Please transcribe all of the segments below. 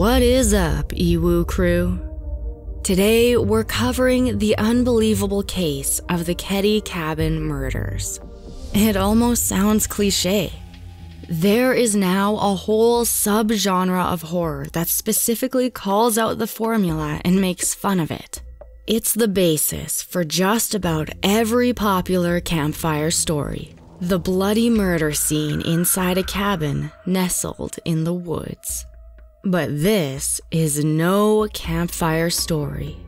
What is up, EWU crew? Today, we're covering the unbelievable case of the Keddie Cabin murders. It almost sounds cliche. There is now a whole subgenre of horror that specifically calls out the formula and makes fun of it. It's the basis for just about every popular campfire story the bloody murder scene inside a cabin nestled in the woods. But this is no campfire story.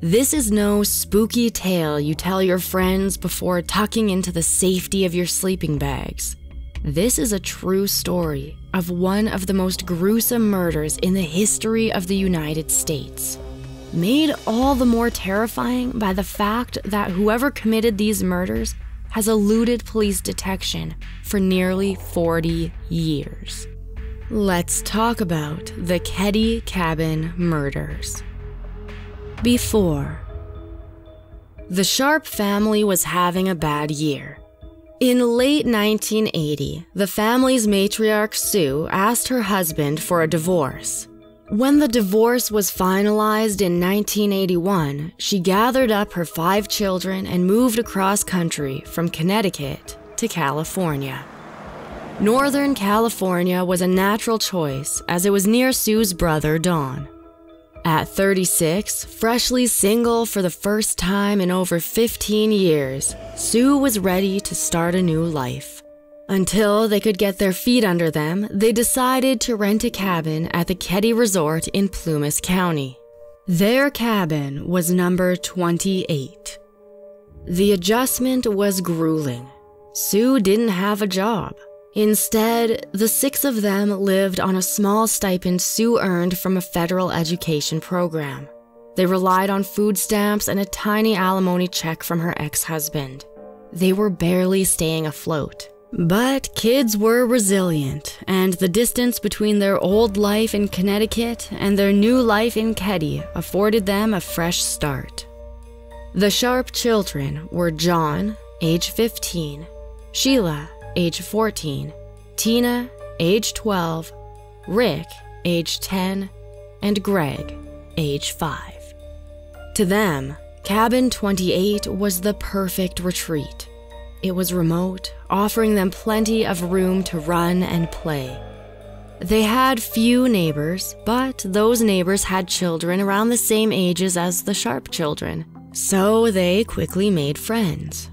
This is no spooky tale you tell your friends before tucking into the safety of your sleeping bags. This is a true story of one of the most gruesome murders in the history of the United States. Made all the more terrifying by the fact that whoever committed these murders has eluded police detection for nearly 40 years. Let's talk about the Keddie Cabin murders. Before, the Sharp family was having a bad year. In late 1980, the family's matriarch Sue asked her husband for a divorce. When the divorce was finalized in 1981, she gathered up her five children and moved across country from Connecticut to California. Northern California was a natural choice as it was near Sue's brother, Don. At 36, freshly single for the first time in over 15 years, Sue was ready to start a new life. Until they could get their feet under them, they decided to rent a cabin at the Keddie Resort in Plumas County. Their cabin was number 28. The adjustment was grueling. Sue didn't have a job. Instead, the six of them lived on a small stipend Sue earned from a federal education program. They relied on food stamps and a tiny alimony check from her ex husband. They were barely staying afloat. But kids were resilient, and the distance between their old life in Connecticut and their new life in Keddie afforded them a fresh start. The Sharp children were John, age 15, Sheila, age 14, Tina, age 12, Rick, age 10, and Greg, age 5. To them, Cabin 28 was the perfect retreat. It was remote, offering them plenty of room to run and play. They had few neighbors, but those neighbors had children around the same ages as the Sharp children, so they quickly made friends.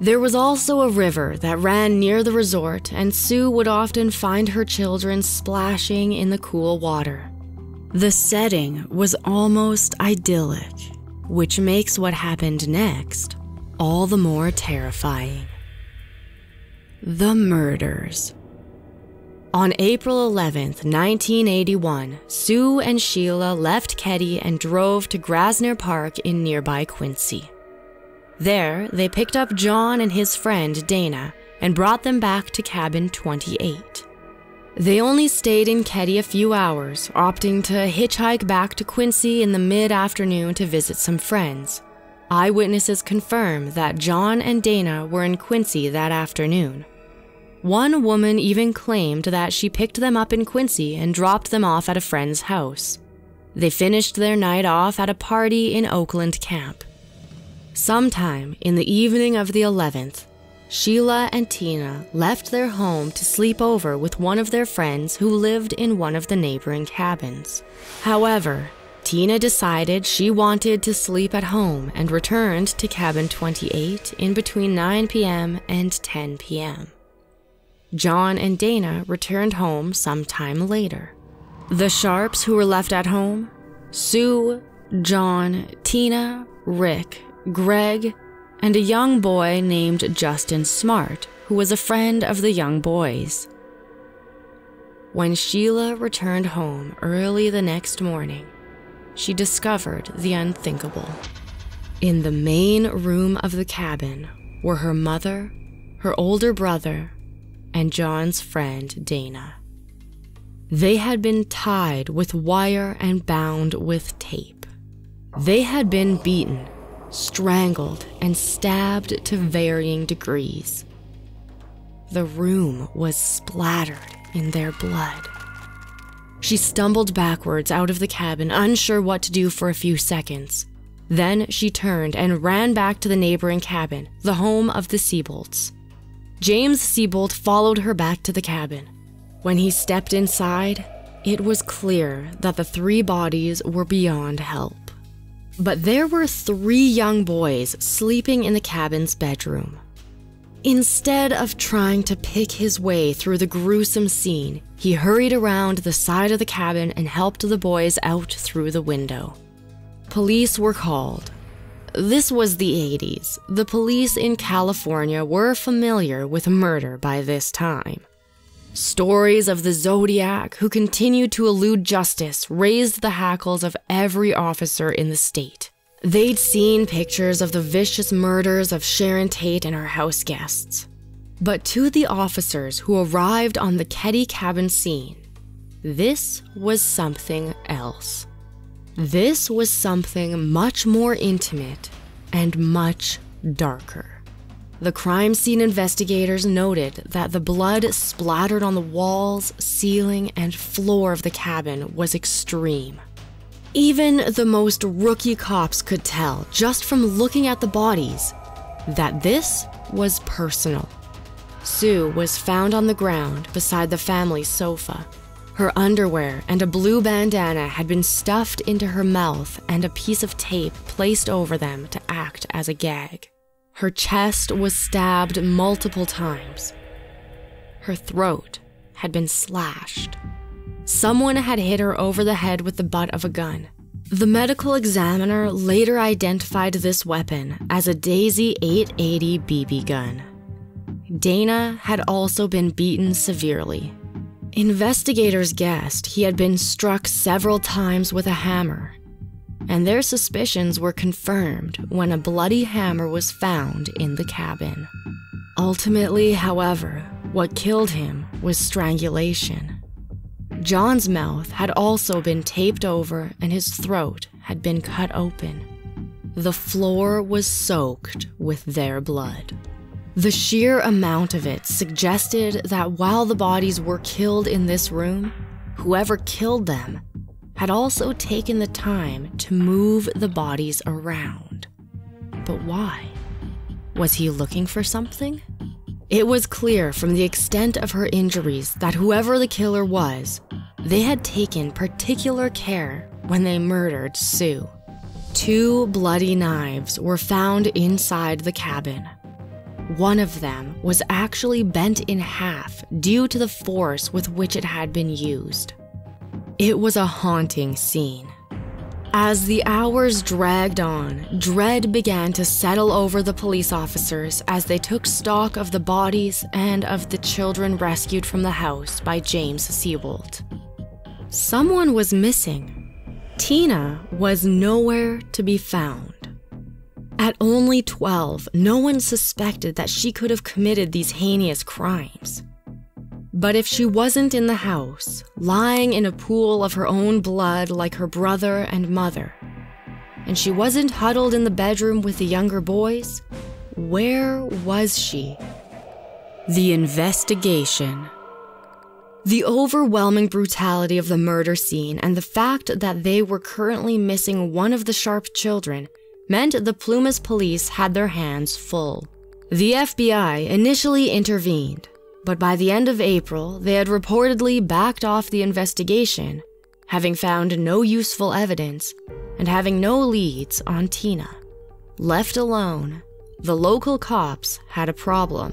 There was also a river that ran near the resort, and Sue would often find her children splashing in the cool water. The setting was almost idyllic, which makes what happened next all the more terrifying. The murders. On April 11th, 1981, Sue and Sheila left Keddie and drove to Gansner Park in nearby Quincy. There, they picked up John and his friend Dana and brought them back to cabin 28. They only stayed in Keddie a few hours, opting to hitchhike back to Quincy in the mid afternoon to visit some friends. Eyewitnesses confirm that John and Dana were in Quincy that afternoon. One woman even claimed that she picked them up in Quincy and dropped them off at a friend's house. They finished their night off at a party in Oakland Camp. Sometime in the evening of the 11th, Sheila and Tina left their home to sleep over with one of their friends who lived in one of the neighboring cabins. However, Tina decided she wanted to sleep at home and returned to cabin 28 in between 9 p.m. and 10 p.m. John and Dana returned home sometime later. The Sharps who were left at home Sue, John, Tina, Rick, Greg, and a young boy named Justin Smart, who was a friend of the young boys. When Sheila returned home early the next morning, she discovered the unthinkable. In the main room of the cabin were her mother, her older brother, and John's friend Dana. They had been tied with wire and bound with tape. They had been beaten, strangled, and stabbed to varying degrees. The room was splattered in their blood. She stumbled backwards out of the cabin, unsure what to do for a few seconds. Then she turned and ran back to the neighboring cabin, the home of the Seabolts. James Seabolt followed her back to the cabin. When he stepped inside, it was clear that the three bodies were beyond help. But there were three young boys sleeping in the cabin's bedroom. Instead of trying to pick his way through the gruesome scene, he hurried around the side of the cabin and helped the boys out through the window. Police were called. This was the 80s. The police in California were familiar with murder by this time. Stories of the Zodiac who continued to elude justice raised the hackles of every officer in the state. They'd seen pictures of the vicious murders of Sharon Tate and her house guests. But to the officers who arrived on the Keddie cabin scene, this was something else. This was something much more intimate and much darker. The crime scene investigators noted that the blood splattered on the walls, ceiling, and floor of the cabin was extreme. Even the most rookie cops could tell, just from looking at the bodies, that this was personal. Sue was found on the ground beside the family's sofa. Her underwear and a blue bandana had been stuffed into her mouth and a piece of tape placed over them to act as a gag. Her chest was stabbed multiple times. Her throat had been slashed. Someone had hit her over the head with the butt of a gun. The medical examiner later identified this weapon as a Daisy 880 BB gun. Dana had also been beaten severely. Investigators guessed he had been struck several times with a hammer, and their suspicions were confirmed when a bloody hammer was found in the cabin. Ultimately, however, what killed him was strangulation. John's mouth had also been taped over and his throat had been cut open. The floor was soaked with their blood. The sheer amount of it suggested that while the bodies were killed in this room, whoever killed them had also taken the time to move the bodies around. But why? Was he looking for something? It was clear from the extent of her injuries that whoever the killer was, they had taken particular care when they murdered Sue. Two bloody knives were found inside the cabin. One of them was actually bent in half due to the force with which it had been used. It was a haunting scene. As the hours dragged on, dread began to settle over the police officers as they took stock of the bodies and of the children rescued from the house by James Seabolt. Someone was missing. Tina was nowhere to be found. At only 12, no one suspected that she could have committed these heinous crimes. But if she wasn't in the house, lying in a pool of her own blood like her brother and mother, and she wasn't huddled in the bedroom with the younger boys, where was she? The investigation. The overwhelming brutality of the murder scene and the fact that they were currently missing one of the Sharp children meant the Plumas police had their hands full. The FBI initially intervened, but by the end of April, they had reportedly backed off the investigation, having found no useful evidence and having no leads on Tina. Left alone, the local cops had a problem.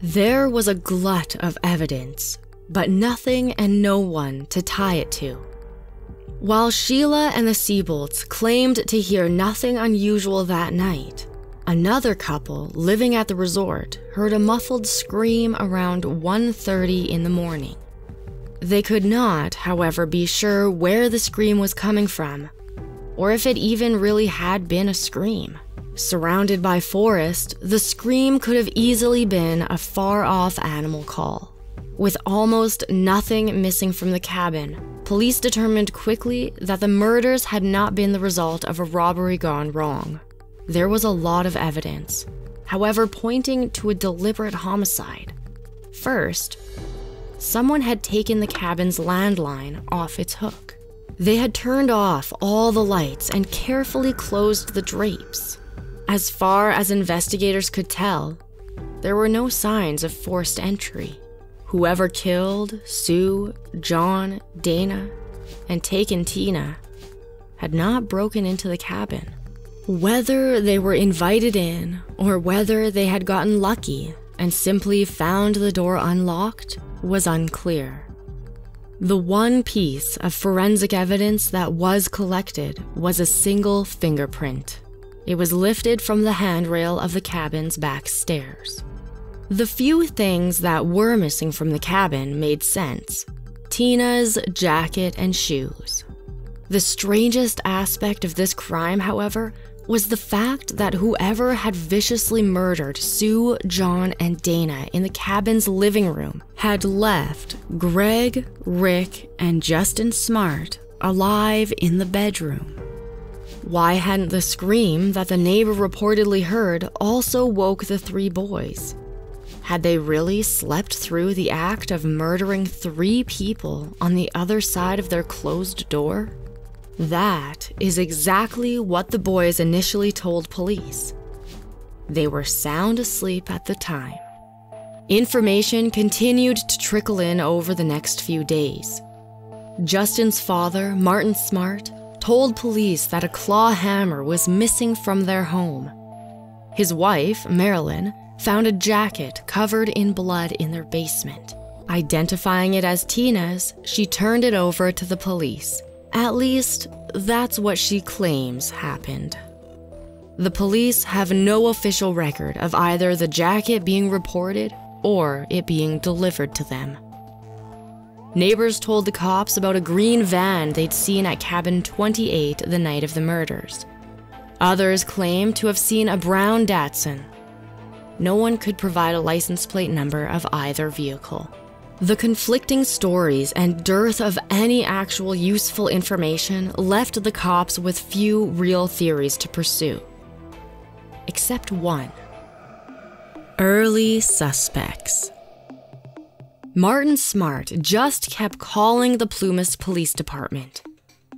There was a glut of evidence, but nothing and no one to tie it to. While Sheila and the Seabolts claimed to hear nothing unusual that night, Another couple living at the resort heard a muffled scream around 1:30 in the morning. They could not, however, be sure where the scream was coming from or if it even really had been a scream. Surrounded by forest, the scream could have easily been a far-off animal call. With almost nothing missing from the cabin, police determined quickly that the murders had not been the result of a robbery gone wrong there was a lot of evidence, however, pointing to a deliberate homicide. First, someone had taken the cabin's landline off its hook. They had turned off all the lights and carefully closed the drapes. As far as investigators could tell, there were no signs of forced entry. Whoever killed Sue, John, Dana, and taken Tina had not broken into the cabin. Whether they were invited in or whether they had gotten lucky and simply found the door unlocked was unclear. The one piece of forensic evidence that was collected was a single fingerprint. It was lifted from the handrail of the cabin's back stairs. The few things that were missing from the cabin made sense Tina's jacket and shoes. The strangest aspect of this crime, however, was the fact that whoever had viciously murdered Sue, John, and Dana in the cabin's living room had left Greg, Rick, and Justin Smart alive in the bedroom. Why hadn't the scream that the neighbor reportedly heard also woke the three boys? Had they really slept through the act of murdering three people on the other side of their closed door? That is exactly what the boys initially told police. They were sound asleep at the time. Information continued to trickle in over the next few days. Justin's father, Martin Smart, told police that a claw hammer was missing from their home. His wife, Marilyn, found a jacket covered in blood in their basement. Identifying it as Tina's, she turned it over to the police at least, that's what she claims happened. The police have no official record of either the jacket being reported or it being delivered to them. Neighbors told the cops about a green van they'd seen at cabin 28 the night of the murders. Others claimed to have seen a brown Datsun. No one could provide a license plate number of either vehicle. The conflicting stories and dearth of any actual useful information left the cops with few real theories to pursue. Except one early suspects. Martin Smart just kept calling the Plumas Police Department.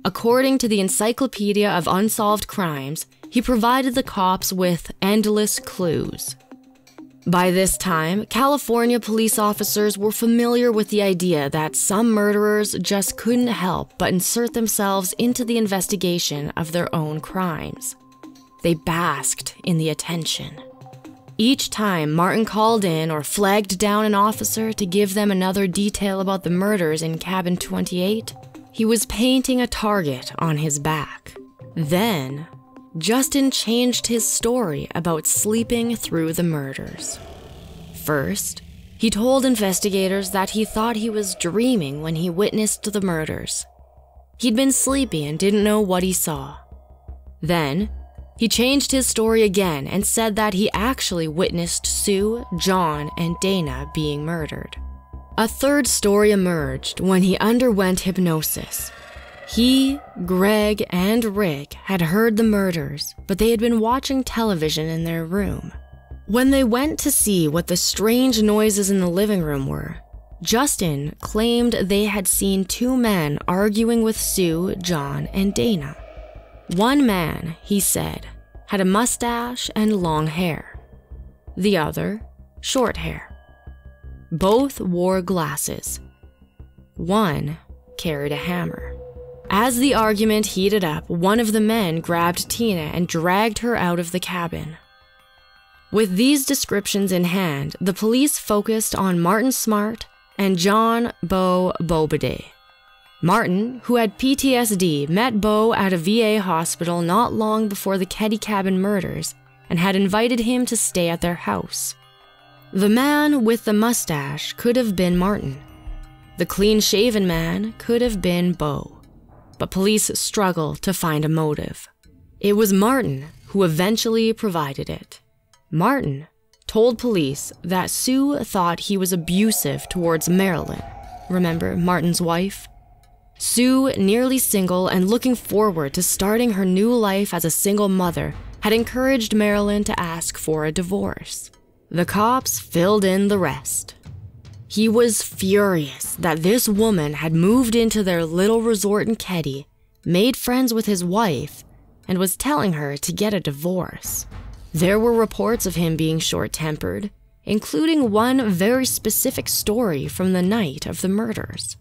According to the Encyclopedia of Unsolved Crimes, he provided the cops with endless clues. By this time, California police officers were familiar with the idea that some murderers just couldn't help but insert themselves into the investigation of their own crimes. They basked in the attention. Each time Martin called in or flagged down an officer to give them another detail about the murders in cabin 28, he was painting a target on his back. Then, Justin changed his story about sleeping through the murders. First, he told investigators that he thought he was dreaming when he witnessed the murders. He'd been sleepy and didn't know what he saw. Then, he changed his story again and said that he actually witnessed Sue, John, and Dana being murdered. A third story emerged when he underwent hypnosis he, Greg, and Rick had heard the murders, but they had been watching television in their room. When they went to see what the strange noises in the living room were, Justin claimed they had seen two men arguing with Sue, John, and Dana. One man, he said, had a mustache and long hair. The other, short hair. Both wore glasses. One carried a hammer. As the argument heated up, one of the men grabbed Tina and dragged her out of the cabin. With these descriptions in hand, the police focused on Martin Smart and John Bo Boubede. Martin, who had PTSD, met Bo at a VA hospital not long before the Keddie Cabin murders and had invited him to stay at their house. The man with the mustache could have been Martin. The clean shaven man could have been Bo but police struggle to find a motive. It was Martin who eventually provided it. Martin told police that Sue thought he was abusive towards Marilyn. Remember Martin's wife? Sue, nearly single and looking forward to starting her new life as a single mother, had encouraged Marilyn to ask for a divorce. The cops filled in the rest. He was furious that this woman had moved into their little resort in Keddie, made friends with his wife, and was telling her to get a divorce. There were reports of him being short tempered, including one very specific story from the night of the murders.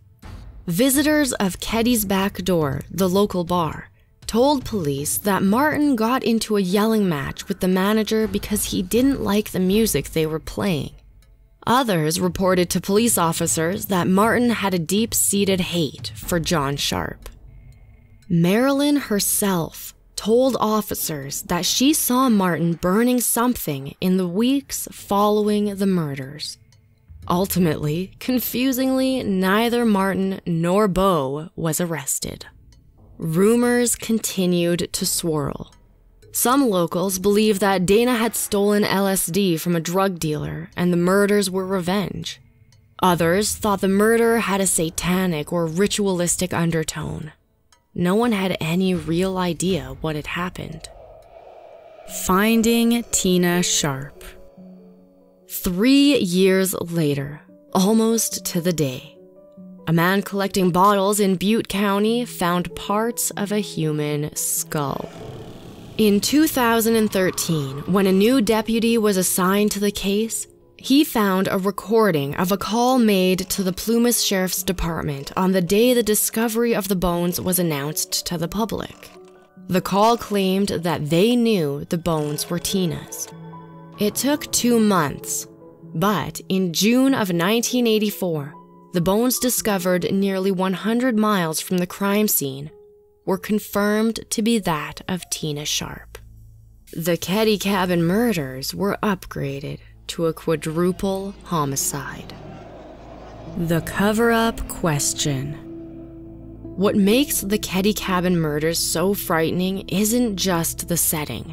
Visitors of Keddie's back door, the local bar, told police that Martin got into a yelling match with the manager because he didn't like the music they were playing. Others reported to police officers that Martin had a deep seated hate for John Sharp. Marilyn herself told officers that she saw Martin burning something in the weeks following the murders. Ultimately, confusingly, neither Martin nor Bo was arrested. Rumors continued to swirl. Some locals believe that Dana had stolen LSD from a drug dealer and the murders were revenge. Others thought the murder had a satanic or ritualistic undertone no one had any real idea what had happened. Finding Tina Sharp. Three years later, almost to the day, a man collecting bottles in Butte County found parts of a human skull. In 2013, when a new deputy was assigned to the case, he found a recording of a call made to the Plumas Sheriff's Department on the day the discovery of the bones was announced to the public. The call claimed that they knew the bones were Tina's. It took two months, but in June of 1984, the bones discovered nearly 100 miles from the crime scene were confirmed to be that of Tina Sharp. The Keddie Cabin murders were upgraded to a quadruple homicide. The cover up question. What makes the Keddie Cabin murders so frightening isn't just the setting.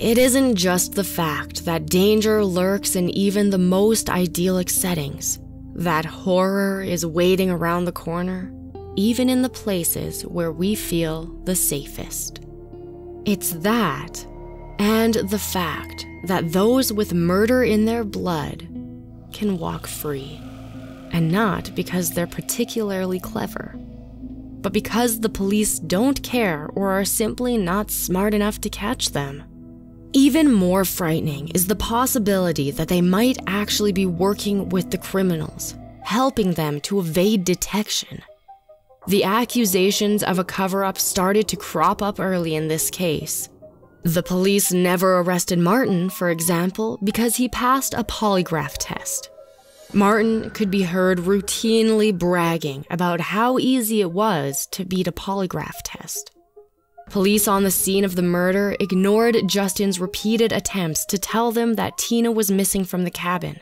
It isn't just the fact that danger lurks in even the most idyllic settings, that horror is waiting around the corner, even in the places where we feel the safest. It's that, and the fact that those with murder in their blood can walk free. And not because they're particularly clever, but because the police don't care or are simply not smart enough to catch them. Even more frightening is the possibility that they might actually be working with the criminals, helping them to evade detection. The accusations of a cover up started to crop up early in this case, the police never arrested Martin, for example, because he passed a polygraph test. Martin could be heard routinely bragging about how easy it was to beat a polygraph test. Police on the scene of the murder ignored Justin's repeated attempts to tell them that Tina was missing from the cabin.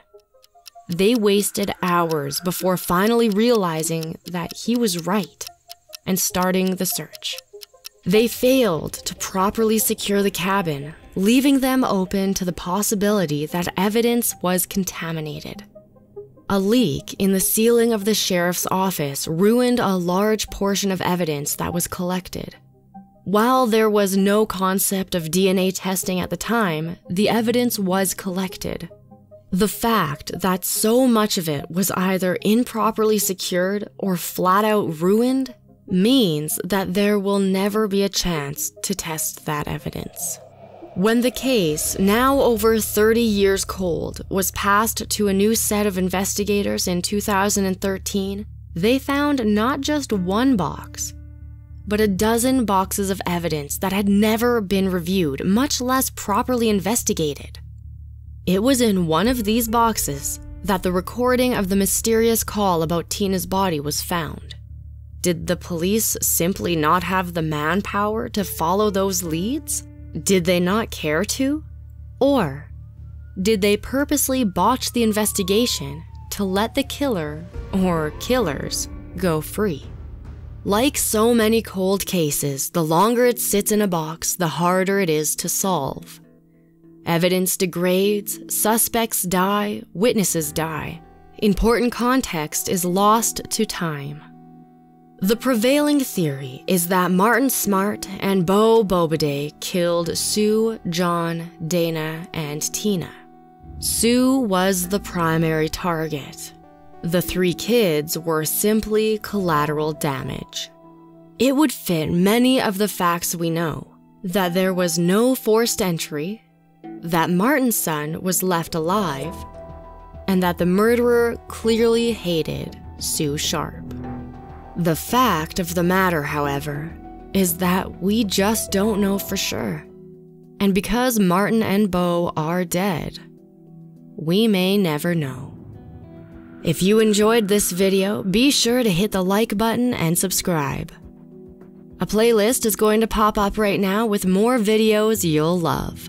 They wasted hours before finally realizing that he was right and starting the search. They failed to properly secure the cabin, leaving them open to the possibility that evidence was contaminated. A leak in the ceiling of the sheriff's office ruined a large portion of evidence that was collected. While there was no concept of DNA testing at the time, the evidence was collected. The fact that so much of it was either improperly secured or flat out ruined means that there will never be a chance to test that evidence. When the case, now over 30 years cold, was passed to a new set of investigators in 2013, they found not just one box, but a dozen boxes of evidence that had never been reviewed, much less properly investigated. It was in one of these boxes that the recording of the mysterious call about Tina's body was found. Did the police simply not have the manpower to follow those leads? Did they not care to? Or did they purposely botch the investigation to let the killer, or killers, go free? Like so many cold cases, the longer it sits in a box, the harder it is to solve. Evidence degrades, suspects die, witnesses die. Important context is lost to time. The prevailing theory is that Martin Smart and Bo Boubede killed Sue, John, Dana, and Tina. Sue was the primary target. the three kids were simply collateral damage. It would fit many of the facts we know that there was no forced entry, that Martin's son was left alive, and that the murderer clearly hated Sue Sharp. The fact of the matter, however, is that we just don't know for sure. And because Martin and Bo are dead, we may never know. If you enjoyed this video, be sure to hit the like button and subscribe. A playlist is going to pop up right now with more videos you'll love.